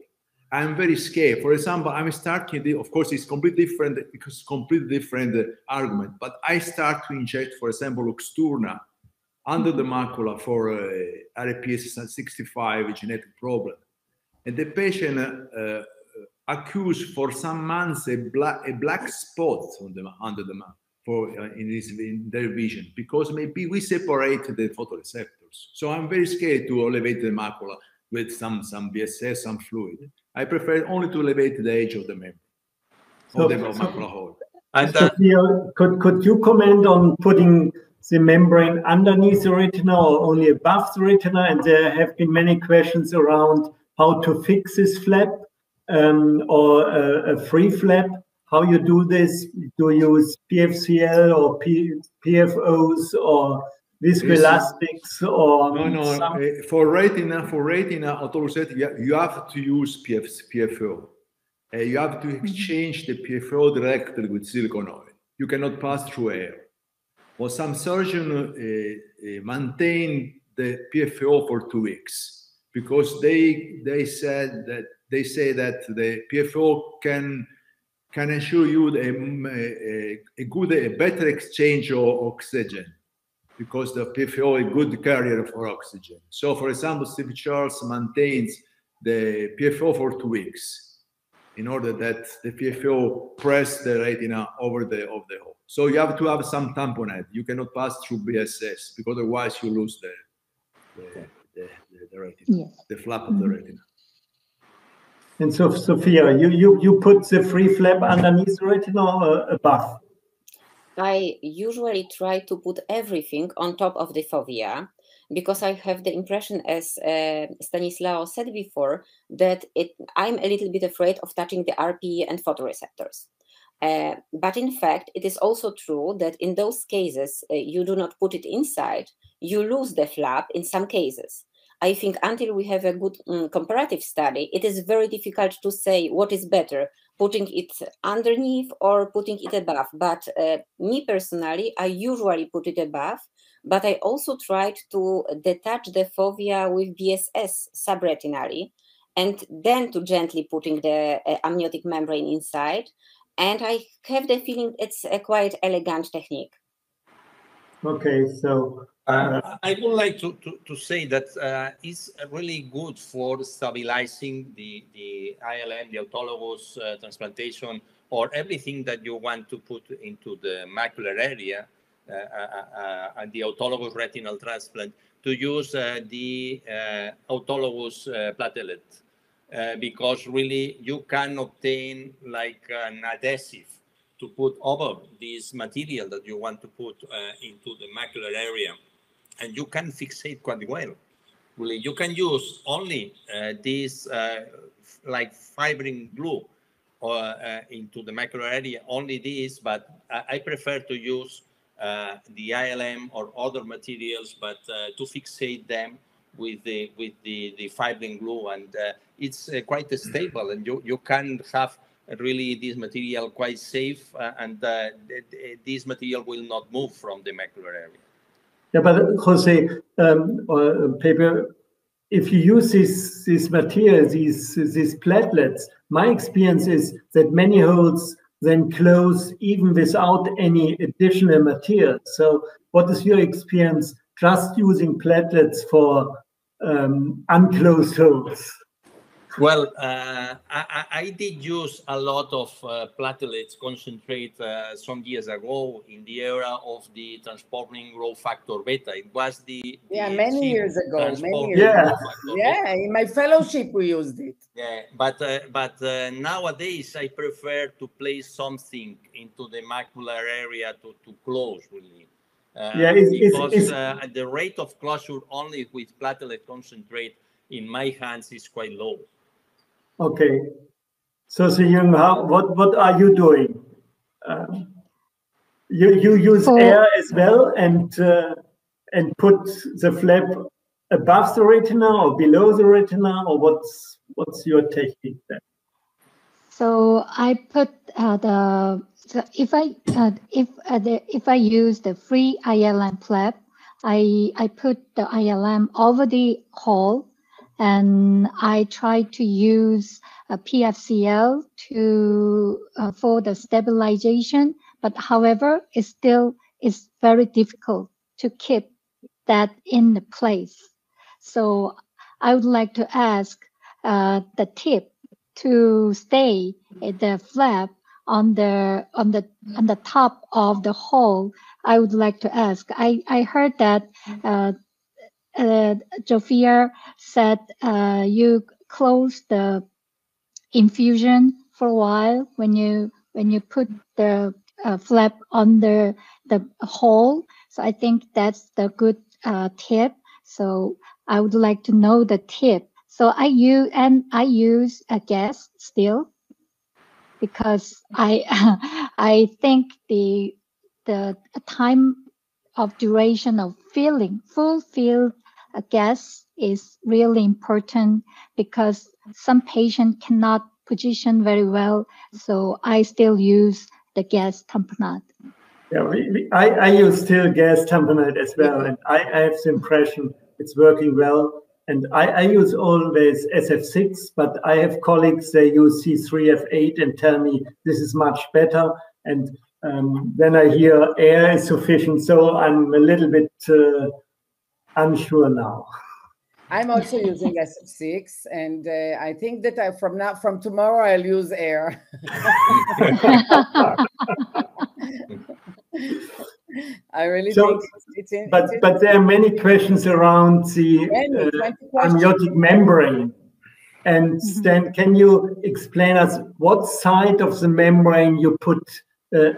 C: I'm very scared. For example, I'm starting, the, of course, it's completely different because completely different uh, argument, but I start to inject, for example, Luxturna under the macula for uh, RPE 65 genetic problem. And the patient uh, uh, accused for some months a black, a black spot on the, under the macula for uh, in, in their vision because maybe we separate the photoreceptors. So I'm very scared to elevate the macula with some some BSS, some fluid. I prefer only to elevate the edge of the membrane. So, the
D: so, and, uh, could, could you comment on putting the membrane underneath the retina or only above the retina? And there have been many questions around how to fix this flap um, or a, a, free flap. How you do this? Do you use PFCL or P, PFOs or viscoelastics or
C: no no some... Eh, for retina for retina autologous you have to use PF, PFO uh, you have to mm-hmm. exchange the PFO directly with silicone oil. You cannot pass through air. Well some surgeons uh, uh, maintain the PFO for two weeks because they they said that they say that the PFO can can ensure you a, a, a good a better exchange of oxygen because the PFO is a good carrier for oxygen. So, for example, Steve Charles maintains the PFO for two weeks in order that the PFO press the retina over the of the hole. So you have to have some tamponade. You cannot pass through BSS because otherwise you lose the the, the, the retina, yes. the flap of the mm-hmm. retina.
D: And so, Sophia, you, you, you put the free flap underneath the retina or above?
B: I usually try to put everything on top of the fovea because I have the impression, as uh, Stanislao said before, that it, I'm a little bit afraid of touching the RPE and photoreceptors. Uh, but in fact, it is also true that in those cases, uh, you do not put it inside, you lose the flap in some cases. I think until we have a good um, comparative study, it is very difficult to say what is better, putting it underneath or putting it above. But uh, me personally, I usually put it above, but I also tried to detach the fovea with BSS subretinally and then to gently putting the uh, amniotic membrane inside. And I have the feeling it's a quite elegant technique.
D: Okay, so
E: uh, I would like to, to, to say that uh, it's really good for stabilizing the, the ILM, the autologous uh, transplantation, or everything that you want to put into the macular area uh, uh, uh, and the autologous retinal transplant to use the autologous platelet. because really you can obtain like an adhesive to put over this material that you want to put into the macular area and you can fixate quite well. Really, you can use only uh, this uh, like fibrin glue or uh, into the macular area, only this, but I, prefer to use uh, the ILM or other materials, but uh, to fixate them with the with the, the fibrin glue, and uh, it's quite stable, and you, you can have really this material quite safe, and this material will not move from the macular area.
D: Yeah, but Jose, um, or paper, if you use these these material, these these platelets, my experience is that many holes then close even without any additional material. So, what is your experience just using platelets for um, unclosed holes?
E: Well, uh, I, I, did use a lot of uh, platelets concentrate uh, some years ago in the era of the transforming growth factor beta. It was the, the
A: yeah many years ago. Many
D: years yeah,
A: ago. yeah. In my fellowship, we used it.
E: Yeah, but uh, but uh, nowadays I prefer to place something into the macular area to to close really. Uh, yeah, it's, because it's, it's, the rate of closure only with platelet concentrate in my hands is quite low.
D: Okay. So, Young, how, what, what are you doing? Um, you, you use oh. air as well and, uh, and put the flap above the retina or below the retina or what's, what's your technique there?
F: So I put uh, the so if I uh, if uh, the, if I use the free ILM flap, I I put the ILM over the hole and I try to use a PFCL to uh, for the stabilization. But however, it still is very difficult to keep that in the place. So I would like to ask uh, the tip to stay the flap on the on the on the top of the hole. I would like to ask. I I heard that uh, uh, said uh, you close the infusion for a while when you when you put the uh, flap under the hole. So I think that's the good uh, tip. So I would like to know the tip. So I use and I use a gas still because I I think the the time of duration of filling full fill a gas is really important because some patient cannot position very well. So I still use the gas tamponade.
D: Yeah, we, we, I, I use still gas tamponade as well, and I, I, have the impression it's working well. And I, I use always SF6, but I have colleagues they use C3F8 and tell me this is much better. And um, then I hear air is sufficient, so I'm a little bit uh, unsure now.
A: I'm also using SF6, and uh, I think that I, from now from tomorrow I'll use air. I really so, think it's, it's
D: but
A: it's
D: but there are many questions around the uh, amniotic membrane. And mm-hmm. Stan, can you explain us what side of the membrane you put uh,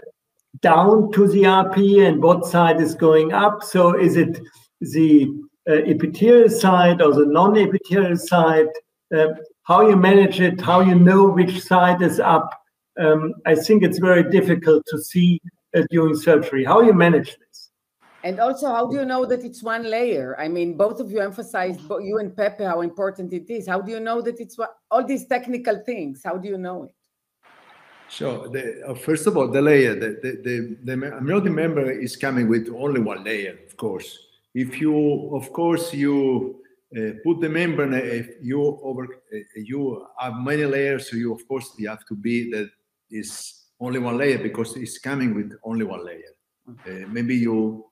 D: down to the RP and what side is going up? So is it the uh, epithelial side or the non-epithelial side? Uh, how you manage it, how you know which side is up. Um, I think it's very difficult to see uh, during surgery. How you manage this?
A: And also, how do you know that it's one layer? I mean, both of you emphasized, you and Pepe, how important it is. How do you know that it's all these technical things? How do you know it?
C: So, the, uh, first of all, the layer, the, the, the, the amniotic membrane is coming with only one layer, of course. If you, of course, you uh, put the membrane, if you over, uh, you have many layers, so you, of course, you have to be that is only one layer because it's coming with only one layer. Uh, maybe you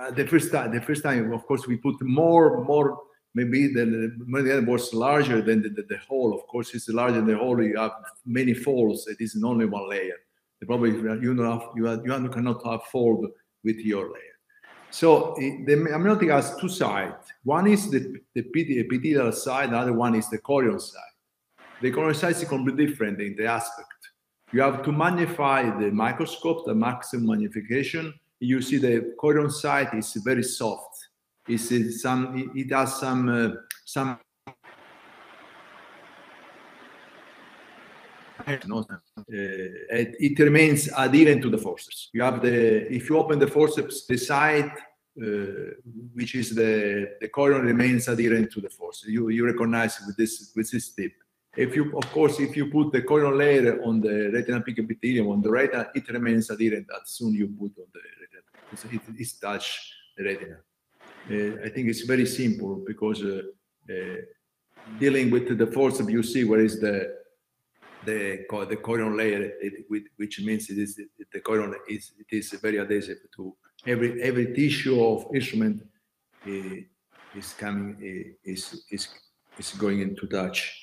C: uh, the first time, the first time, of course, we put more, more. Maybe the, the was larger than the, the, the hole. Of course, it's larger than the hole. You have many folds. It isn't only one layer. The problem is you know you, have, you cannot have fold with your layer. So the amniotic has two sides. One is the, the epithelial side, the other one is the chorion side. The chorion side is completely different in the aspect. You have to magnify the microscope, the maximum magnification, you see the chorion side is very soft. It's some, it has some, uh, some no, uh, it, it, remains adherent to the forceps. You have the, if you open the forceps, the side uh, which is the, the chorion remains adherent to the forceps. You, you recognize with this, with this tip. If you, of course, if you put the chorion layer on the retinal pigment epithelium on the retina, it remains adherent as soon you put on the retina. it is touch the retina. Uh, I think it's very simple because uh, uh, dealing with the forceps, you see where is the the the chorion layer, it, which means it is the chorion is it is very adhesive to every every tissue of instrument eh, is coming eh, is is is going into touch.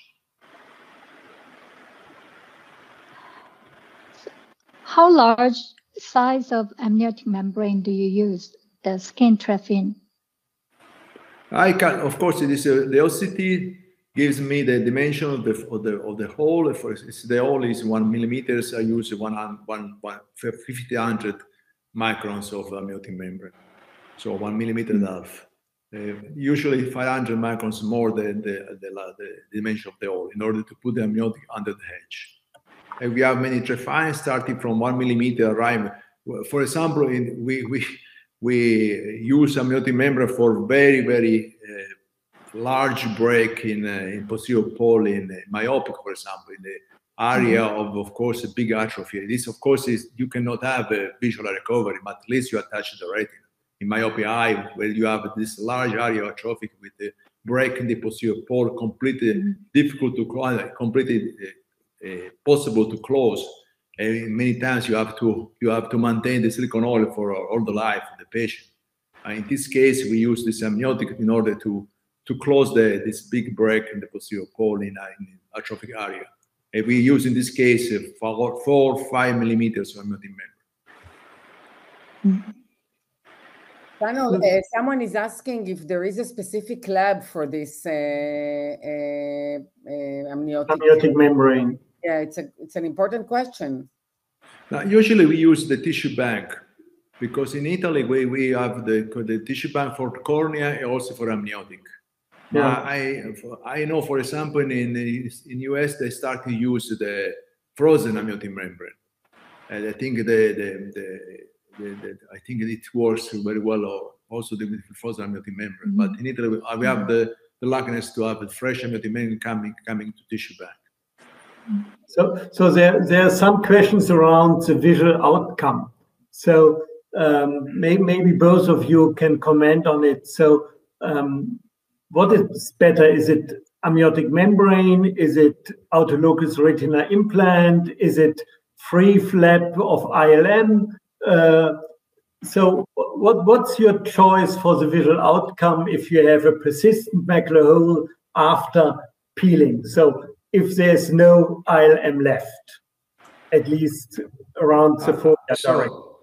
F: How large size of amniotic membrane do you use, the skin trephine?
C: I can, of course, it is a, the OCT gives me the dimension of the of the of the hole. For the hole is one millimeters. I use one one one fifty hundred microns of amniotic membrane, so one millimeter and a half. Uh, usually 500 microns more than the, the, the, dimension of the hole in order to put the amniotic under the hedge. And we have many trephines starting from one millimeter arrive. For example, in, we, we, we use amniotic membrane for very, very uh, large break in, uh, in posterior pole in uh, myopic, for example, in the area mm-hmm. of, of course, a big atrophy. This, of course, is you cannot have a visual recovery, but at least you attach the retina. In myopia eye, where you have this large area of atrophy with the break in the posterior pole, completely mm-hmm. difficult to close, completely uh, uh, possible to close. And many times you have to you have to maintain the silicone oil for all the life of the patient. Uh, in this case, we use this amniotic in order to to close the this big break in the posterior pole in, uh, in the atrophic area. And we use in this case uh, four, four five millimeters of amniotic membrane.
A: Daniel, uh, someone is asking if there is a specific lab for this uh, uh, amniotic,
D: amniotic membrane.
A: Yeah, it's a it's an important question.
C: Now, usually we use the tissue bank because in Italy we, we have the, the tissue bank for cornea and also for amniotic. Yeah. Uh, I I know, for example, in in US they start to use the frozen amniotic membrane, and I think the the, the, the, the I think it works very well. Also, the frozen amniotic membrane, mm -hmm. but in Italy we have the the luckiness to have a fresh amniotic membrane coming coming to tissue bank.
D: So, so there, there are some questions around the visual outcome. So um, maybe, maybe both of you can comment on it. So um, what is better? Is it amniotic membrane? Is it autologous retina implant? Is it free flap of ILM? Uh, so what, what's your choice for the visual outcome if you have a persistent macular hole after peeling? So if there's no ILM left, at least around the four.
C: Uh, so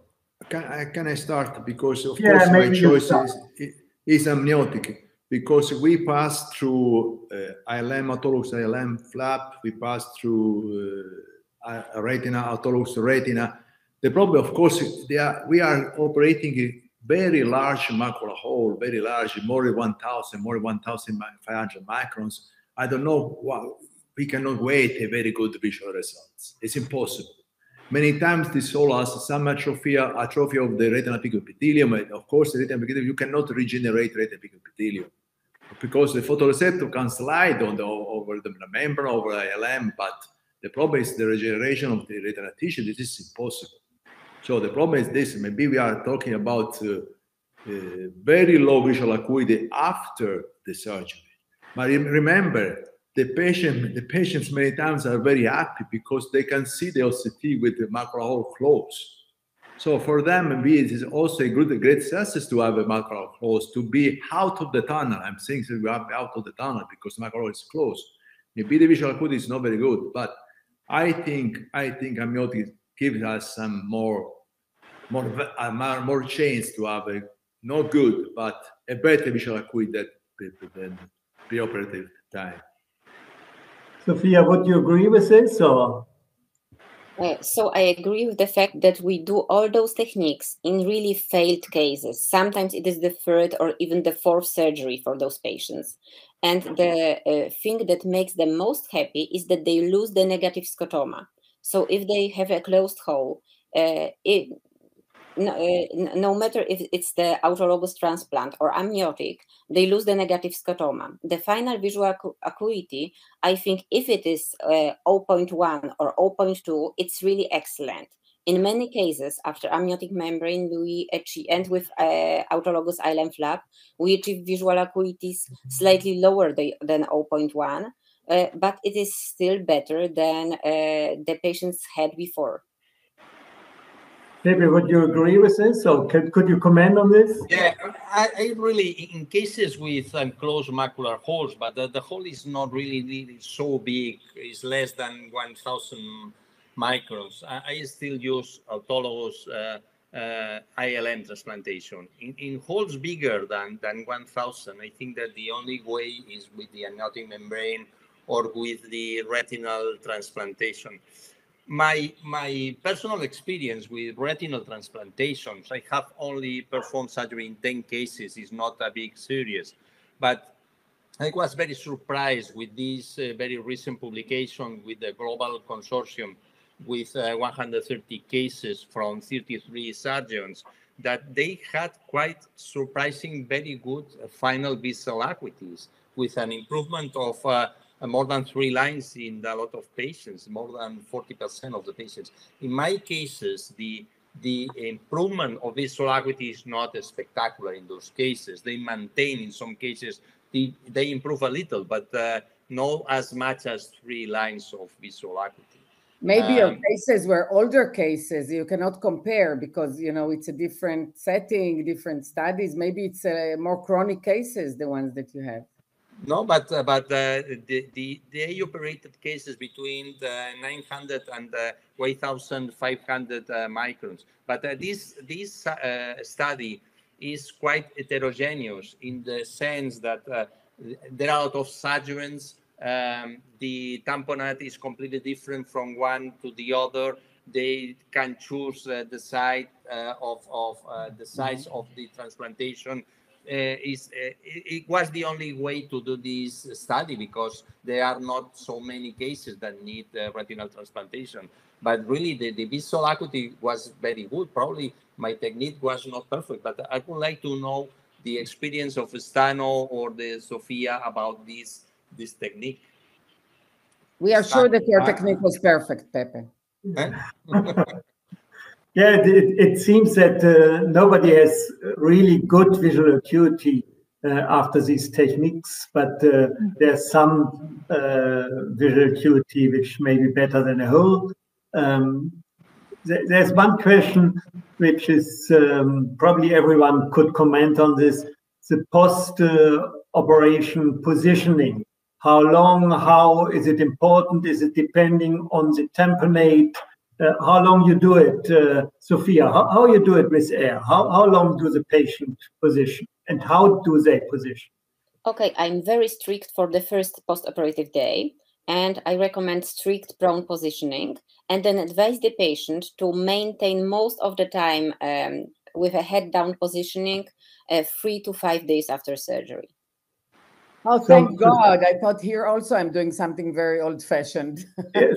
C: can I, can I start? Because of yeah, course my choice is, is amniotic because we pass through uh, ILM, autologous ILM flap, we pass through uh, retina, autologous retina. The problem, of course, are, we are operating a very large macro hole, very large, more than 1,000, more than 1,500 microns. I don't know what, we cannot wait a very good visual results. It's impossible. Many times this has some atrophy, atrophy of the retinal pigment epithelium. And of course, the retinal epithelium, you cannot regenerate retinal pigment epithelium because the photoreceptor can slide on the, over the membrane, over the ILM, but the problem is the regeneration of the retinal tissue. This is impossible. So the problem is this, maybe we are talking about uh, uh, very low visual acuity after the surgery. But remember, the patient, the patients many times are very happy because they can see the OCT with the macro hole closed. So for them, it is also a good, a great success to have a macro hole closed, to be out of the tunnel. I'm saying that we are out of the tunnel because macro is closed. Maybe the visual acuity is not very good, but I think I think amniotic gives us some more more uh, more chance to have a not good but a better visual acuity than preoperative time.
D: Sophia, would you agree with this or?
B: Uh, so I agree with the fact that we do all those techniques in really failed cases. Sometimes it is the third or even the fourth surgery for those patients. And the uh, thing that makes them most happy is that they lose the negative scotoma. So if they have a closed hole, uh, it, no, uh, no, matter if it's the autologous transplant or amniotic, they lose the negative scotoma. The final visual acuity, I think if it is uh, 0.1 or 0.2, it's really excellent. In many cases, after amniotic membrane, we achieve, and with uh, autologous ILM flap, we achieve visual acuities slightly lower than 0.1, uh, but it is still better than the patients had before.
D: Pepe, would you agree with this? or could, could you comment on this?
E: Yeah, I, I really, in cases with closed macular holes, but the, the hole is not really, really so big, it's less than 1,000 microns. I, I, still use autologous uh, uh, ILM transplantation. In, in holes bigger than, than 1,000, I think that the only way is with the amniotic membrane or with the retinal transplantation my my personal experience with retinal transplantations i have only performed surgery in 10 cases is not a big series but i was very surprised with this uh, very recent publication with the global consortium with uh, 130 cases from 33 surgeons that they had quite surprising very good uh, final visual acuities with an improvement of uh, more than three lines in a lot of patients, more than 40% of the patients. In my cases, the the improvement of visual acuity is not spectacular in those cases. They maintain in some cases, they, they improve a little, but uh, not as much as three lines of visual acuity.
A: Maybe um, your cases were older cases. You cannot compare because you know it's a different setting, different studies. Maybe it's uh, more chronic cases, the ones that you have.
E: No, but uh, but uh, the, the they operated cases between the 900 and the 1,500 uh, microns. But uh, this this uh, study is quite heterogeneous in the sense that uh, there are a lot of surgeons. Um, the tamponade is completely different from one to the other. They can choose the site of of the size mm -hmm. of the transplantation uh, is uh, it was the only way to do this study because there are not so many cases that need uh, retinal transplantation. But really, the, the visual acuity was very good. Probably my technique was not perfect, but I would like to know the experience of Stano or the Sophia about this this technique.
A: We are sure that your technique was perfect, Pepe.
D: Yeah, it, it seems that uh, nobody has really good visual acuity uh, after these techniques, but uh, there's some uh, visual acuity which may be better than a whole. Um, th there's one question which is um, probably everyone could comment on this the post operation positioning. How long, how is it important? Is it depending on the tamponade? Uh, how long you do it, uh, Sophia, how, how you do it with air? How, how long do the patient position and how do they position?
B: Okay, I'm very strict for the first post-operative day. and I recommend strict prone positioning and then advise the patient to maintain most of the time um, with a head down positioning uh, three to five days after surgery.
A: Oh, thank God. I thought here also I'm doing something very old fashioned.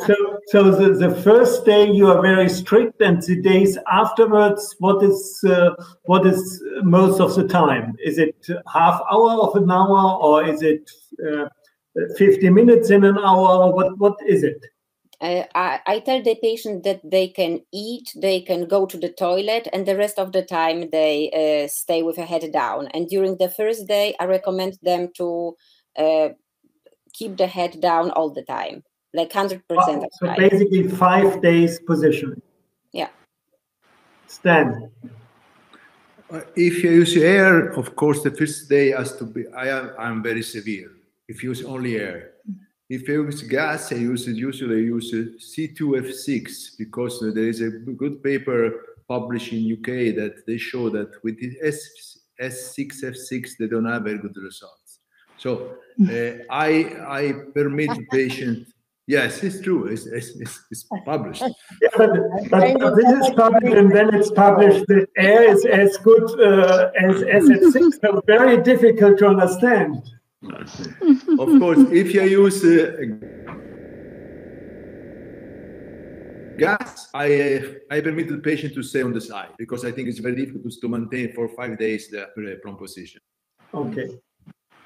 D: so so the, the first day you are very strict and the days afterwards, what is uh, what is most of the time? Is it half hour of an hour or is it uh, 50 minutes in an hour? What What is it?
B: Uh, I, I, tell the patient that they can eat, they can go to the toilet, and the rest of the time they uh, stay with a head down. And during the first day, I recommend them to uh, keep the head down all the time, like 100%
D: oh, So basically, five days position.
B: Yeah.
D: Stan.
C: Uh, if you use air, of course, the first day has to be. I am I'm very severe. If you use only air, if I use gas, I use usually use C2F6 because there is a good paper published in UK that they show that with the S, S6F6 they don't have very good results. So uh, I I permit the patient. Yes, it's true. It's, it's, it's published.
D: Yeah, but, but, but, this is published and then it's published. The air is as good uh, as SF6, so very difficult to understand
C: of course, if you use uh, gas, I uh, I permit the patient to stay on the side because I think it's very difficult to maintain for five days the uh, prone position.
D: Okay.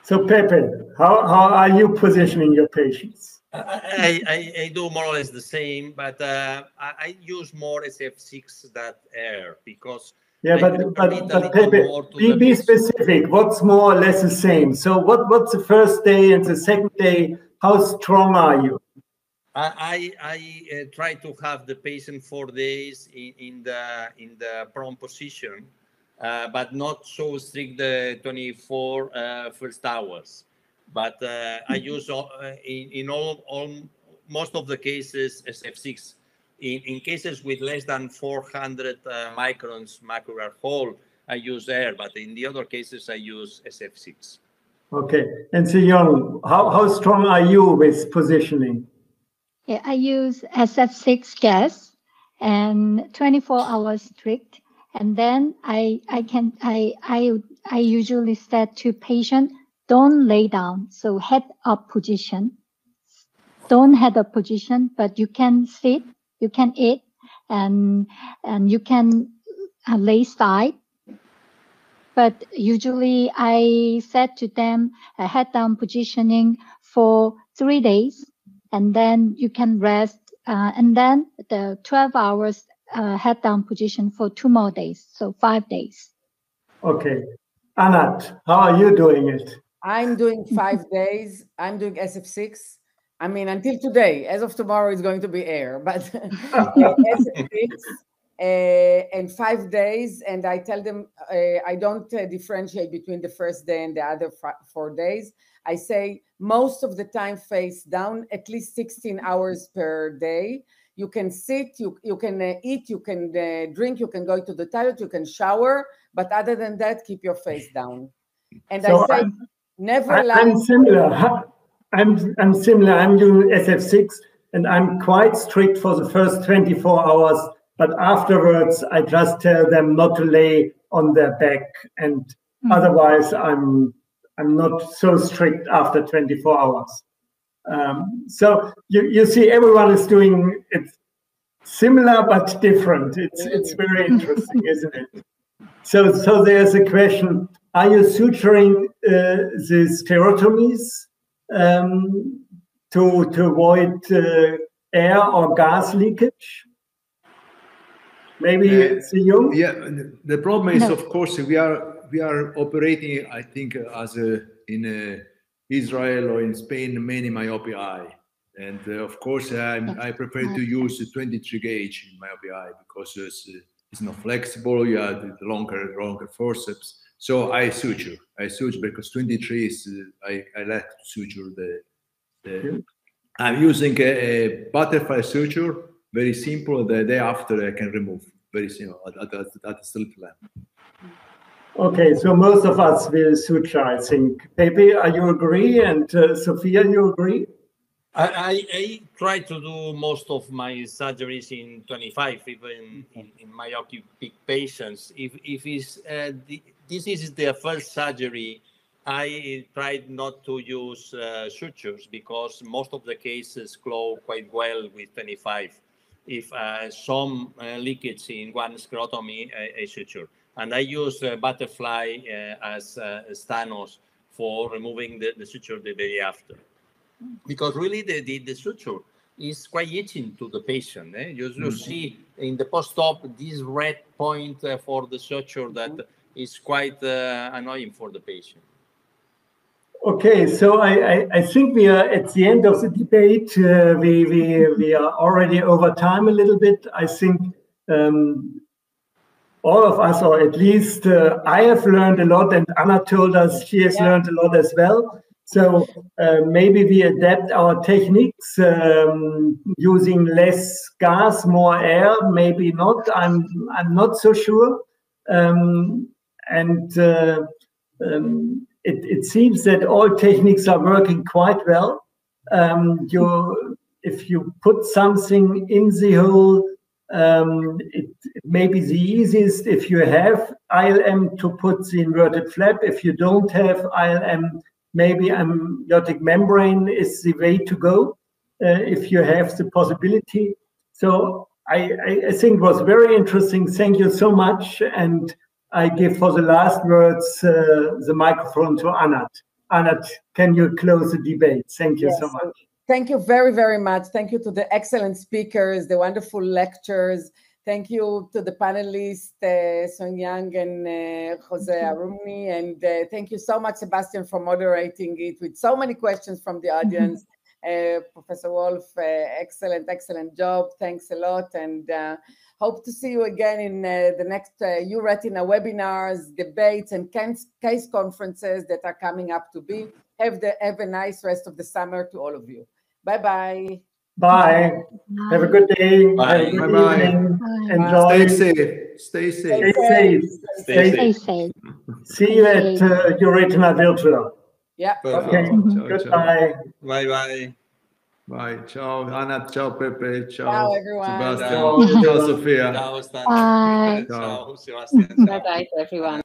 D: So Pepe, how, how are you positioning your patients?
E: I, I, I do more or less the same, but uh, I, I, use more SF6 than air because
D: yeah, but but, but Pepe, be, be specific. What's more or less the same? So what what's the first day and the second day? How strong are you?
E: I I uh, try to have the patient four days in, in the in the prone position, uh, but not so strict the 24 uh, first hours. But uh, I use uh, in in all all most of the cases SF6 in, in cases with less than 400 uh, microns macular hole, I use air, but in the other cases, I use SF6.
D: Okay. And so, Young, how, how strong are you with positioning?
F: Yeah, I use SF6 gas and 24 hours strict. And then I I can I I I usually said to patient, don't lay down. So head up position. Don't head up position, but you can sit you can eat and and you can uh, lay side but usually i said to them a head down positioning for three days and then you can rest uh, and then the 12 hours uh, head down position for two more days so five days.
D: Okay. Anat how are you doing it?
A: I'm doing five days. I'm doing sf6 I mean, until today, as of tomorrow, it's going to be air, but uh, and five days. And I tell them uh, I don't uh, differentiate between the first day and the other four days. I say most of the time face down, at least 16 hours per day. You can sit, you, you can uh, eat, you can uh, drink, you can go to the toilet, you can shower, but other than that, keep your face down. And so I say, I'm, never.
D: I'm similar. I'm I'm similar. I'm doing SF6, and I'm quite strict for the first 24 hours. But afterwards, I just tell them not to lay on their back, and mm-hmm. otherwise, I'm I'm not so strict after 24 hours. Um, so you, you see, everyone is doing it similar but different. It's it's very interesting, isn't it? So so there's a question: Are you suturing uh, the sclerotomies um, to, to avoid uh, air or gas leakage? Maybe uh, it's you.
C: Yeah, the problem is, no. of course, we are we are operating. I think as a, in a Israel or in Spain, many myopia eye, and uh, of course, i I prefer to use a 23 gauge in myopia eye because it's, it's not flexible. You have the longer longer forceps so I suture. I suture because 23 is uh, I, I like to suture the, the I'm using a, a, butterfly suture, very simple. The day after I can remove, very simple at, at, at the slit lamp.
D: Okay, so most of us will suture, I think. Pepe, are you agree? And uh, Sophia, you agree?
E: I, I, I, try to do most of my surgeries in 25, even in, in myopic patients. If if is uh, the, this is the first surgery, I tried not to use uh, sutures because most of the cases close quite well with 25. If uh, some uh, leakage in one sclerotomy, a, a suture, and I use uh, butterfly uh, as Stannous for removing the, the suture the day after because really the, the, the suture is quite itching to the patient. Eh? You, you mm-hmm. see in the post-op this red point uh, for the suture that is quite uh, annoying for the patient.
D: Okay, so I, I, I, think we are at the end of the debate. Uh, we, we, we are already over time a little bit. I think um, all of us, or at least uh, I have learned a lot, and Anna told us she has yeah. learned a lot as well. So uh, maybe we adapt our techniques um, using less gas, more air. Maybe not. I'm I'm not so sure. Um, and uh, um, it, it seems that all techniques are working quite well. Um, you, if you put something in the hole, um, it, it may be the easiest if you have ILM to put the inverted flap. If you don't have ILM, maybe amniotic membrane is the way to go uh, if you have the possibility. So I, I, think it was very interesting. Thank you so much. And I give for the last words uh, the microphone to Anat. Anat, can you close the debate? Thank you yes. so much.
A: Thank you very, very much. Thank you to the excellent speakers, the wonderful lectures. Thank you to the panelists, uh, Seung Young and uh, José Arumí. And uh, thank you so much, Sebastian, for moderating it with so many questions from the audience. Uh, Professor Wolf, uh, excellent, excellent job. Thanks a lot. And uh, hope to see you again in uh, the next uh, EURetina webinars, debates, and case conferences that are coming up to be. Have, the, have a nice rest of the summer to all of you. Bye-bye.
D: Bye. Bye. Have a good day.
C: Bye.
D: Bye.
C: Bye. Enjoy. Stay safe. Stay safe.
D: Stay safe. Stay, Stay safe. See you at uh, EURetina Virtual.
A: Yeah.
D: Okay. Ciao, Goodbye.
E: Bye bye.
C: Bye. Ciao, Anna. Ciao, Pepe. Ciao,
A: ciao everyone.
C: Sebastian. Ciao, ciao Sofia.
E: Ciao, Stan.
F: Bye.
E: Ciao, Sebastian.
B: Bye bye to everyone.